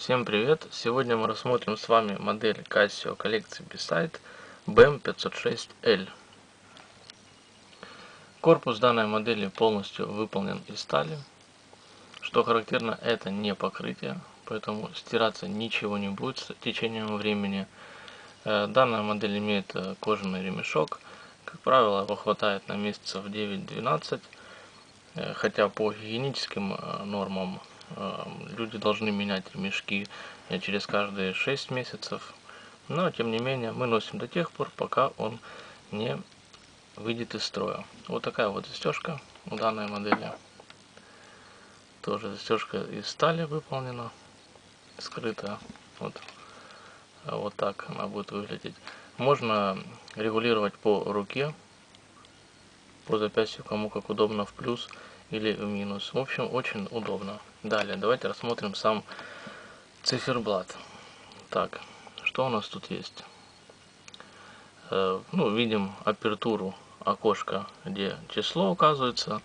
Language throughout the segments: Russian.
Всем привет! Сегодня мы рассмотрим с вами модель Casio коллекции Beside BM506L. Корпус данной модели полностью выполнен из стали. Что характерно, это не покрытие, поэтому стираться ничего не будет с течением времени. Э, данная модель имеет э, кожаный ремешок. Как правило, его хватает на месяцев 9-12, э, хотя по гигиеническим нормам люди должны менять ремешки э, через каждые 6 месяцев. Но, тем не менее, мы носим до тех пор, пока он не выйдет из строя. Вот такая вот застежка у данной модели. Тоже застежка из стали выполнена, скрытая. Вот, вот так она будет выглядеть. Можно регулировать по руке, по запястью, кому как удобно, в плюс или в минус. В общем, очень удобно. Далее, давайте рассмотрим сам циферблат. Так, что у нас тут есть? Э, ну, видим апертуру окошка, где число указывается.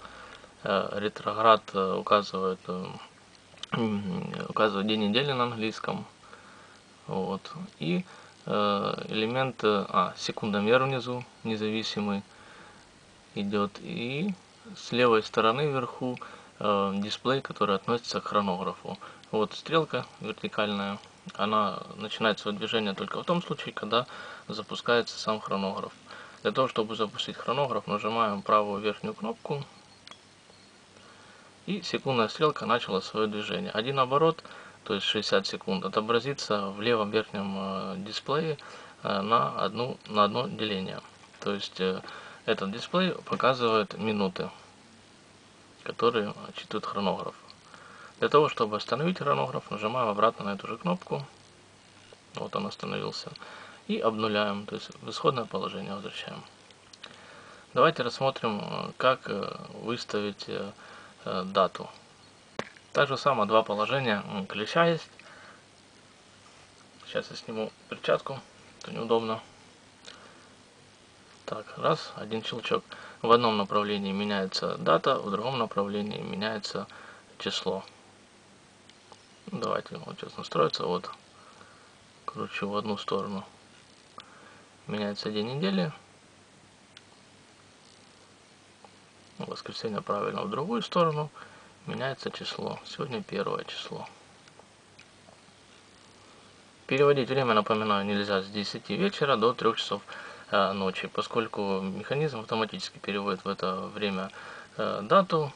Э, ретроград э, указывает, указывает день недели на английском. Вот. И элемент, а, секундомер внизу, независимый идет. И с левой стороны вверху э, дисплей, который относится к хронографу. Вот стрелка вертикальная, она начинает свое движение только в том случае, когда запускается сам хронограф. Для того, чтобы запустить хронограф, нажимаем правую верхнюю кнопку, и секундная стрелка начала свое движение. Один оборот, то есть 60 секунд, отобразится в левом верхнем э, дисплее э, на, одну, на одно деление. То есть э, этот дисплей показывает минуты, которые отчитывает хронограф. Для того, чтобы остановить хронограф, нажимаем обратно на эту же кнопку. Вот он остановился. И обнуляем, то есть в исходное положение возвращаем. Давайте рассмотрим, как э, выставить э, э, дату. Так самое, два положения клеща есть. Сейчас я сниму перчатку, это неудобно. Так, раз, один щелчок. В одном направлении меняется дата, в другом направлении меняется число. Давайте вот сейчас настроиться. Вот, кручу в одну сторону. Меняется день недели. Воскресенье правильно в другую сторону. Меняется число. Сегодня первое число. Переводить время, напоминаю, нельзя с 10 вечера до 3 часов ночи, поскольку механизм автоматически переводит в это время э, дату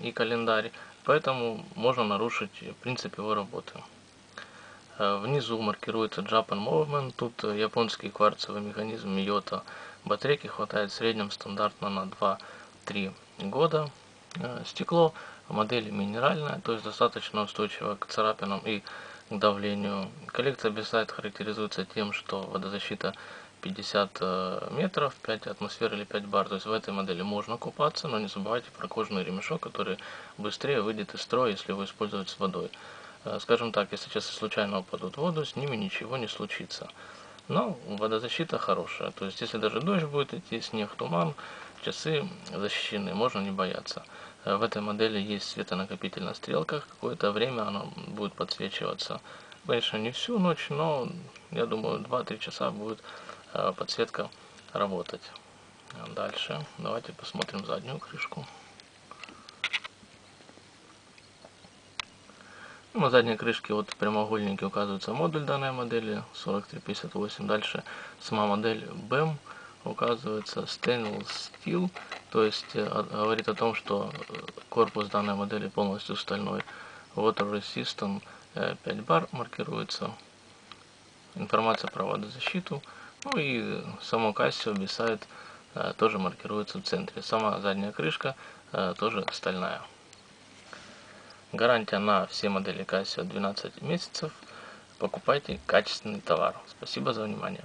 и календарь, поэтому можно нарушить принцип его работы. Э, внизу маркируется Japan Movement, тут японский кварцевый механизм Йота. Батарейки хватает в среднем стандартно на 2-3 года. Стекло модели минеральное, то есть достаточно устойчиво к царапинам и к давлению. Коллекция Beside характеризуется тем, что водозащита 50 э, метров, 5 атмосфер или 5 бар. То есть в этой модели можно купаться, но не забывайте про кожаный ремешок, который быстрее выйдет из строя, если его использовать с водой. Э, скажем так, если часы случайно упадут в воду, с ними ничего не случится. Но водозащита хорошая. То есть если даже дождь будет идти, снег, туман, часы защищены, можно не бояться. Э, в этой модели есть светонакопитель на стрелках, какое-то время оно будет подсвечиваться. Конечно, не всю ночь, но я думаю 2-3 часа будет подсветка работать. Дальше давайте посмотрим заднюю крышку. На задней крышке вот в прямоугольнике указывается модуль данной модели 4358. Дальше сама модель BEM указывается Stainless Steel, то есть э, говорит о том, что э, корпус данной модели полностью стальной. Water Resistant 5 бар маркируется. Информация про водозащиту. Ну и само Casio Beside э, тоже маркируется в центре. Сама задняя крышка э, тоже стальная. Гарантия на все модели Casio 12 месяцев. Покупайте качественный товар. Спасибо за внимание.